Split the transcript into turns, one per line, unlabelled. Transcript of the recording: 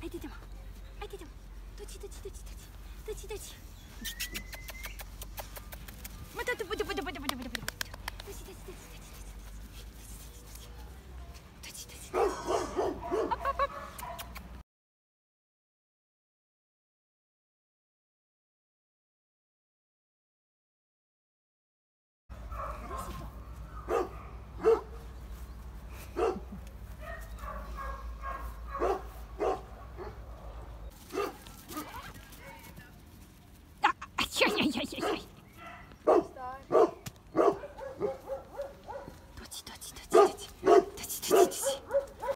入っても入ってもどっちどっちどっちどっちどっちどっち。